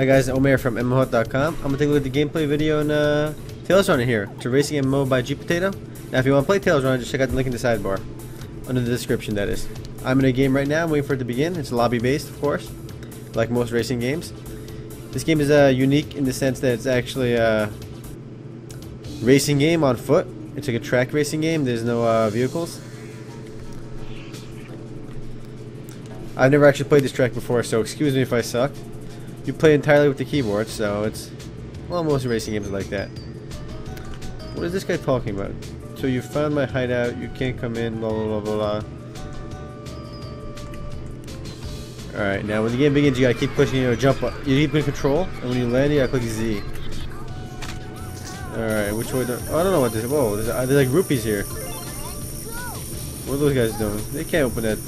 Hi guys, Omer from MMOHut.com. I'm gonna take a look at the gameplay video in uh, Tales Runner here. A racing MMO by gPotato. Now, if you want to play Tales Runner, just check out the link in the sidebar, under the description. That is. I'm in a game right now. I'm waiting for it to begin. It's lobby based, of course, like most racing games. This game is uh, unique in the sense that it's actually a racing game on foot. It's like a track racing game. There's no uh, vehicles. I've never actually played this track before, so excuse me if I suck. You play entirely with the keyboard, so it's... Well, most racing games are like that. What is this guy talking about? So you found my hideout, you can't come in, blah blah blah blah Alright, now when the game begins you gotta keep pushing, you know, jump up. You keep in control, and when you land you gotta click Z. Alright, which way do oh, I don't know what this whoa, there's, uh, there's like rupees here. What are those guys doing? They can't open that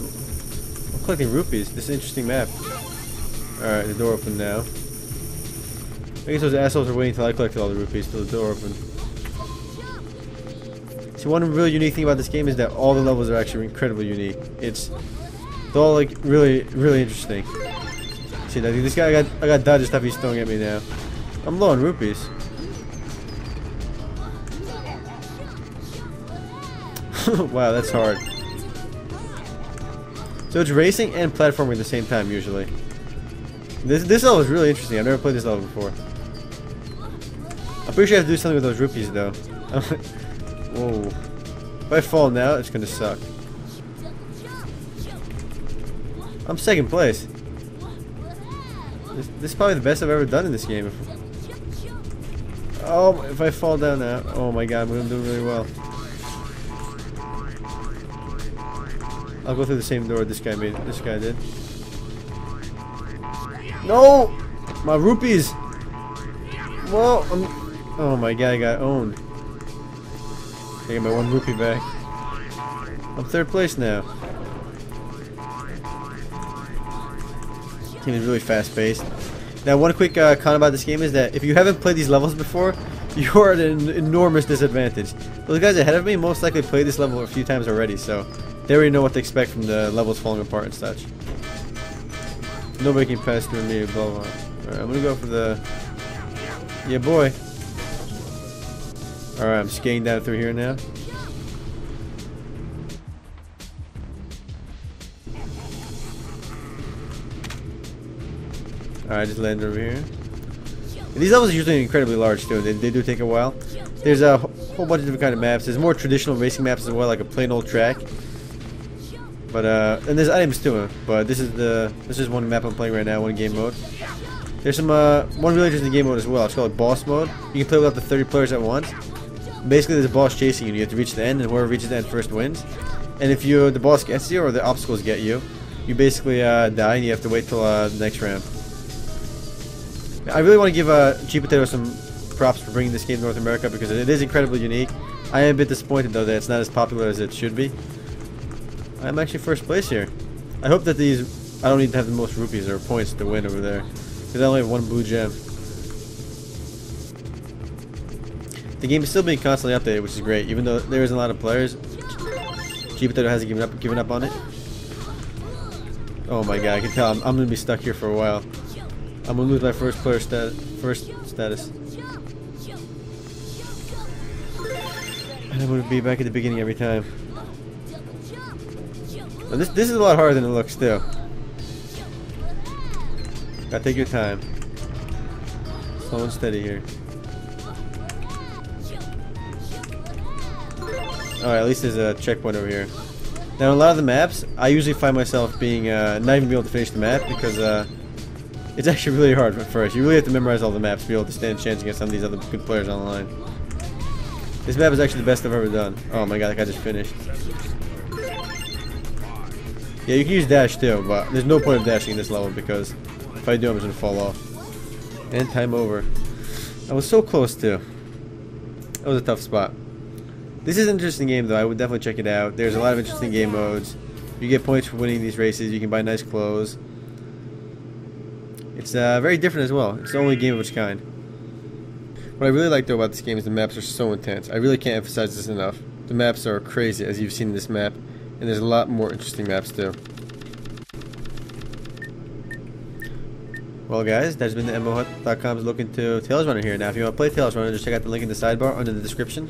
I'm collecting rupees. This is an interesting map. Alright, the door open now. I guess those assholes are waiting until I collected all the rupees till the door open. See, one really unique thing about this game is that all the levels are actually incredibly unique. It's all like really, really interesting. See, now this guy, I got, I got dodge stuff he's throwing at me now. I'm low on rupees. wow, that's hard. So it's racing and platforming at the same time usually. This this level is really interesting. I've never played this level before. I'm pretty sure I have to do something with those rupees though. Whoa. If I fall now, it's gonna suck. I'm second place. This, this is probably the best I've ever done in this game. Oh, if I fall down now, oh my god, I'm gonna do really well. I'll go through the same door this guy made. This guy did. No! My rupees! Whoa! I'm, oh my god, I got owned. I get my one rupee back. I'm third place now. Game is really fast paced. Now, one quick uh, con about this game is that if you haven't played these levels before, you are at an enormous disadvantage. Those guys ahead of me most likely played this level a few times already, so they already know what to expect from the levels falling apart and such. Nobody can pass through me, blah. Alright, I'm gonna go for the... Yeah, boy. Alright, I'm skating down through here now. Alright, just landed over here. And these levels are usually incredibly large too. They, they do take a while. There's a whole bunch of different kind of maps. There's more traditional racing maps as well, like a plain old track. But uh, and there's items too. But this is the this is one map I'm playing right now, one game mode. There's some uh, one really interesting game mode as well. It's called boss mode. You can play with up to 30 players at once. Basically, there's a boss chasing you. You have to reach the end, and whoever reaches the end first wins. And if you the boss gets you or the obstacles get you, you basically uh, die, and you have to wait till uh, the next round. I really want to give uh, gPotato some props for bringing this game to North America because it is incredibly unique. I am a bit disappointed though that it's not as popular as it should be. I'm actually first place here. I hope that these... I don't need to have the most rupees or points to win over there. Because I only have one blue gem. The game is still being constantly updated, which is great. Even though there isn't a lot of players, Potato hasn't given up, given up on it. Oh my god, I can tell I'm, I'm going to be stuck here for a while. I'm going to lose my first player stat first status. And I'm going to be back at the beginning every time this this is a lot harder than it looks too. Gotta take your time. Slow and steady here. Alright, at least there's a checkpoint over here. Now, a lot of the maps, I usually find myself being uh, not even be able to finish the map because uh, it's actually really hard at first. You really have to memorize all the maps to be able to stand a chance against some of these other good players online. This map is actually the best I've ever done. Oh my god, that guy just finished. Yeah, you can use dash too, but there's no point of dashing in this level because if I do, I'm just gonna fall off. And time over. I was so close too. That was a tough spot. This is an interesting game though. I would definitely check it out. There's a lot of interesting game modes. You get points for winning these races. You can buy nice clothes. It's uh, very different as well. It's the only game of its kind. What I really like though about this game is the maps are so intense. I really can't emphasize this enough. The maps are crazy as you've seen in this map. And there's a lot more interesting maps too. Well, guys, that's been the MMOHut.com's look into Tales Runner here. Now, if you want to play Tales Runner, just check out the link in the sidebar under the description.